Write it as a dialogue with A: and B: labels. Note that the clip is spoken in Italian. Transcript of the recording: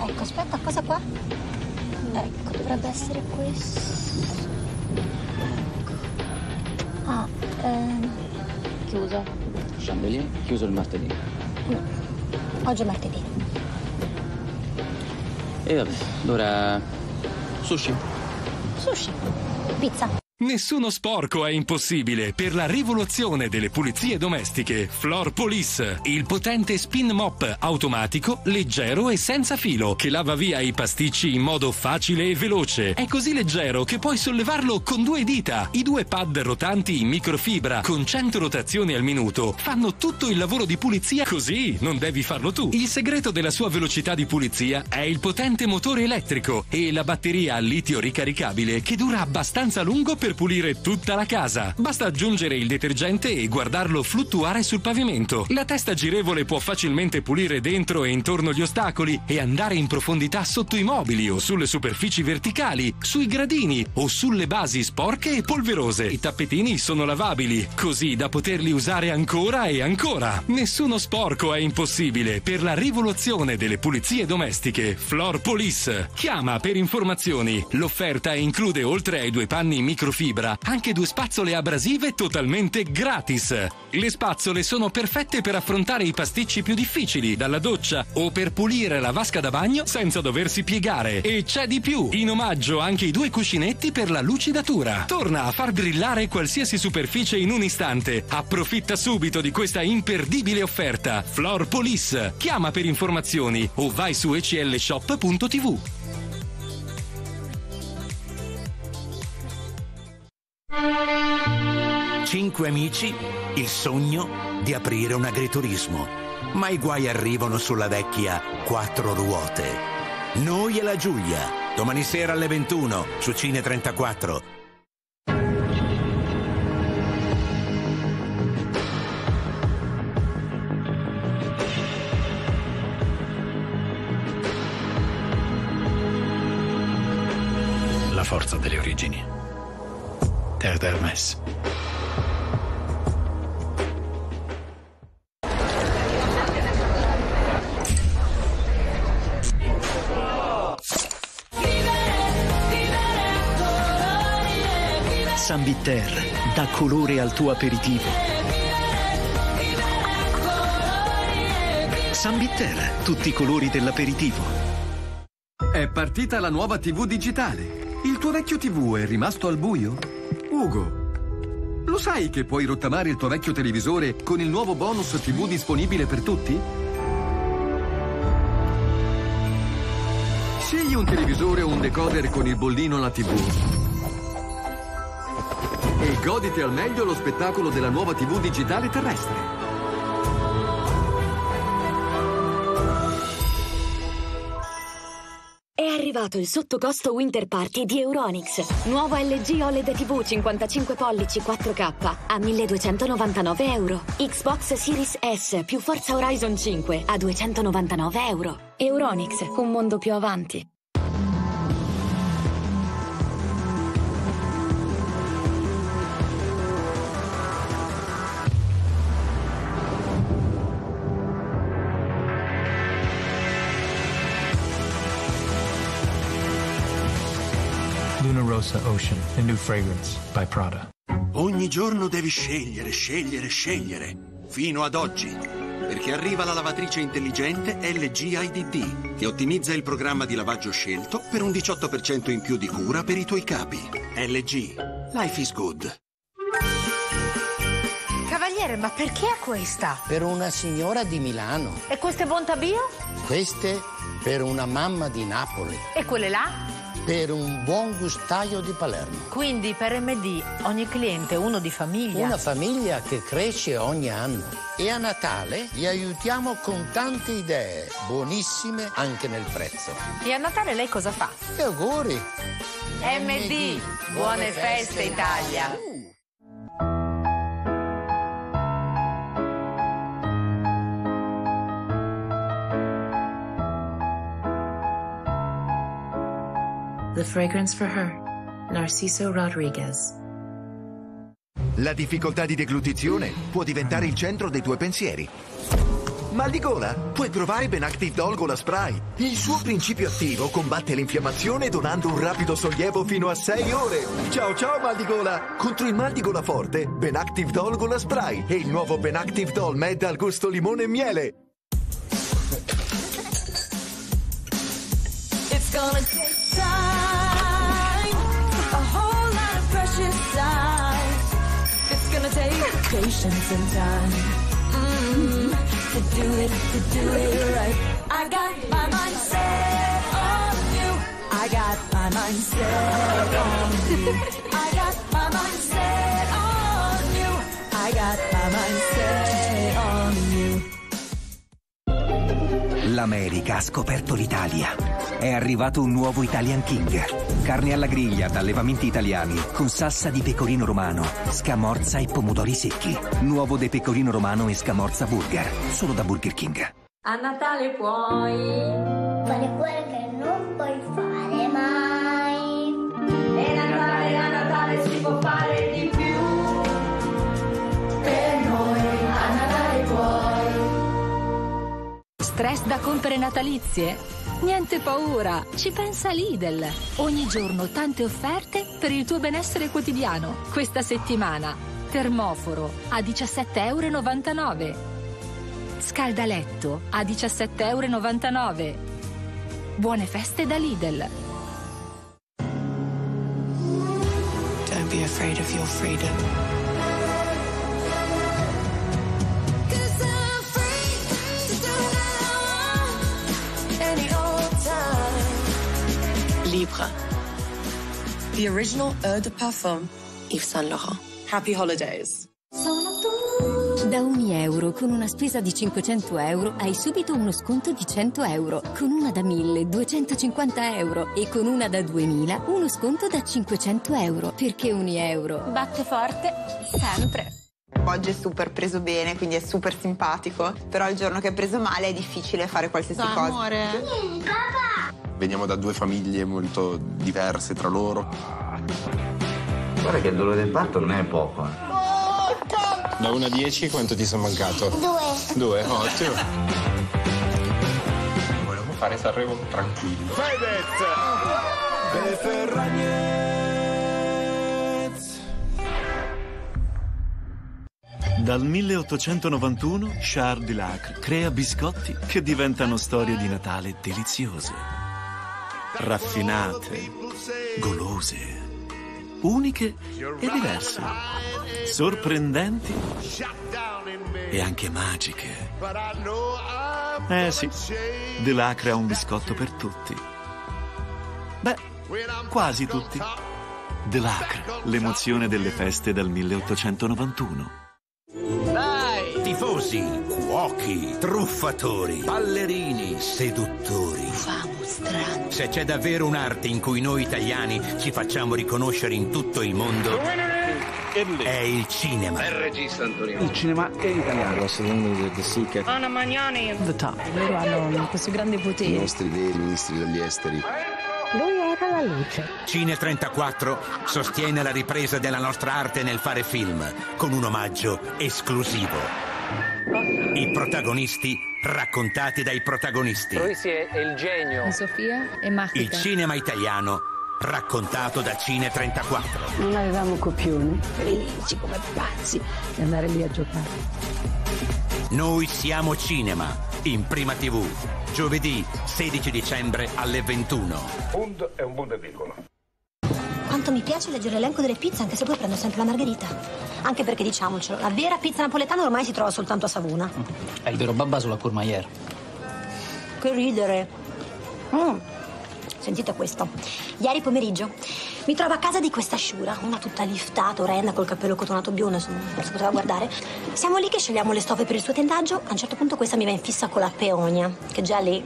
A: Ecco, aspetta, cosa qua? Ecco, dovrebbe essere questo. Ecco. Ah, ehm, chiuso.
B: Chandelier, chiuso il martedì.
A: Oggi è martedì.
B: E vabbè, allora... Sushi?
A: Sushi. Pizza.
C: Nessuno sporco è impossibile per la rivoluzione delle pulizie domestiche. Floor Police, il potente spin mop automatico, leggero e senza filo, che lava via i pasticci in modo facile e veloce. È così leggero che puoi sollevarlo con due dita. I due pad rotanti in microfibra con 100 rotazioni al minuto fanno tutto il lavoro di pulizia così non devi farlo tu. Il segreto della sua velocità di pulizia è il potente motore elettrico e la batteria a litio ricaricabile che dura abbastanza lungo per per pulire tutta la casa. Basta aggiungere il detergente e guardarlo fluttuare sul pavimento. La testa girevole può facilmente pulire dentro e intorno gli ostacoli e andare in profondità sotto i mobili o sulle superfici verticali, sui gradini o sulle basi sporche e polverose. I tappetini sono lavabili, così da poterli usare ancora e ancora. Nessuno sporco è impossibile per la rivoluzione delle pulizie domestiche. Floor Police. Chiama per informazioni. L'offerta include oltre ai due panni microfibra fibra, anche due spazzole abrasive totalmente gratis. Le spazzole sono perfette per affrontare i pasticci più difficili, dalla doccia o per pulire la vasca da bagno senza doversi piegare. E c'è di più, in omaggio anche i due cuscinetti per la lucidatura. Torna a far brillare qualsiasi superficie in un istante. Approfitta subito di questa imperdibile offerta. Floor Police. Chiama per informazioni o vai su eclshop.tv.
D: Cinque amici, il sogno di aprire un agriturismo. Ma i guai arrivano sulla vecchia quattro ruote. Noi e la Giulia, domani sera alle 21 su Cine 34.
E: La forza delle origini. Terre d'Hermès.
F: San Bitter dà colore al tuo aperitivo. San Bitter, tutti i colori dell'aperitivo.
G: È partita la nuova TV digitale. Il tuo vecchio TV è rimasto al buio? Ugo, lo sai che puoi rottamare il tuo vecchio televisore con il nuovo bonus TV disponibile per tutti? Scegli un televisore o un decoder con il bollino alla TV e goditi al meglio lo spettacolo della nuova TV digitale terrestre.
H: È arrivato il sottocosto Winter Party di Euronix. Nuovo LG OLED TV 55 pollici 4K a 1299 euro. Xbox Series S più Forza Horizon 5 a 299 euro. Euronix, un mondo più avanti.
E: Rosa Ocean, a new fragrance by Prada.
I: Ogni giorno devi scegliere, scegliere, scegliere. Fino ad oggi. Perché arriva la lavatrice intelligente LG IDD, che ottimizza il programma di lavaggio scelto per un 18% in più di cura per i tuoi capi. LG. Life is good.
J: Cavaliere, ma perché ha questa?
K: Per una signora di Milano.
J: E queste bontà bio?
K: Queste per una mamma di Napoli.
J: E quelle là?
K: Per un buon gustaio di Palermo.
J: Quindi per MD ogni cliente è uno di famiglia.
K: Una famiglia che cresce ogni anno. E a Natale vi aiutiamo con tante idee, buonissime anche nel prezzo.
J: E a Natale lei cosa fa?
K: E auguri!
J: MD, buone feste Italia!
L: The Fragrance for Her, Narciso Rodriguez.
M: La difficoltà di deglutizione può diventare il centro dei tuoi pensieri. Mal di gola? Puoi provare Benactive Dolgola Spray. Il suo principio attivo combatte l'infiammazione donando un rapido sollievo fino a 6 ore. Ciao ciao mal di gola! Contro il mal di gola forte, Benactive Dolgola Spray e il nuovo Benactive Dol Med al gusto limone e miele.
N: It's gonna patience and time mm, to do it, to do it right. I got my mind set on you. I got my mind set on you. I got my mind set on you. I got my mind set
O: L'America ha scoperto l'Italia. È arrivato un nuovo Italian King. Carne alla griglia da allevamenti italiani con salsa di pecorino romano, scamorza e pomodori secchi. Nuovo De Pecorino Romano e scamorza burger. Solo da Burger King.
N: A Natale puoi
A: fare quello che non puoi fare mai.
N: E Natale, a Natale si può fare
P: Stress da compere natalizie? Niente paura, ci pensa Lidl. Ogni giorno tante offerte per il tuo benessere quotidiano. Questa settimana, termoforo a 17,99 euro. Scaldaletto a 17,99 euro. Buone feste da Lidl.
Q: Don't be afraid of your freedom. Libre. The original Eau de Parfum, Yves Saint Laurent. Happy holidays.
H: Da ogni euro con una spesa di 500 euro hai subito uno sconto di 100 euro. Con una da 1000, 250 euro. E con una da 2000, uno sconto da 500 euro. Perché ogni euro batte forte sempre.
R: Oggi è super preso bene, quindi è super simpatico, però il giorno che è preso male è difficile fare qualsiasi
S: Dai,
R: cosa.
S: amore.
T: Veniamo da due famiglie molto diverse tra loro.
U: Guarda che il dolore del parto non è poco. eh.
T: Da 1 a 10 quanto ti sei mancato?
A: Due.
T: Due, ottimo. Volevo fare Sanremo tranquillo.
F: Dal 1891 Charles Dulacre crea biscotti che diventano storie di Natale deliziose, raffinate, golose, uniche e diverse, sorprendenti e anche magiche. Eh sì, Dulacre ha un biscotto per tutti. Beh, quasi tutti. Dulacre, l'emozione delle feste dal 1891.
D: Tifosi, cuochi, truffatori, ballerini, seduttori. Se c'è davvero un'arte in cui noi italiani ci facciamo riconoscere in tutto il mondo, è il cinema.
V: Il regista Antonio. Il cinema è italiano.
W: Anna Magnani. The top. Loro hanno questo grande
T: I
W: potere.
T: nostri veri ministri degli esteri.
W: Lui era la luce.
D: Cine 34 sostiene la ripresa della nostra arte nel fare film con un omaggio esclusivo. I protagonisti raccontati dai protagonisti.
W: Troisi è, il genio. Sofia è magica.
D: Il cinema italiano raccontato da Cine 34.
W: Non avevamo copioni. Felici come pazzi di andare lì a giocare.
D: Noi siamo cinema in prima TV. Giovedì 16 dicembre alle 21.
V: Punto e un e virgola.
A: Quanto mi piace leggere l'elenco delle pizze, anche se poi prendo sempre la margherita. Anche perché, diciamocelo, la vera pizza napoletana ormai si trova soltanto a Savona.
B: È il vero babà sulla Courmayeur.
A: Che ridere. Mm. Sentite questo. Ieri pomeriggio mi trovo a casa di questa sciura, una tutta liftata, orrenda, col cappello cotonato biondo, non si poteva guardare. Siamo lì che scegliamo le stoffe per il suo tendaggio. A un certo punto questa mi va in fissa con la peonia, che già lì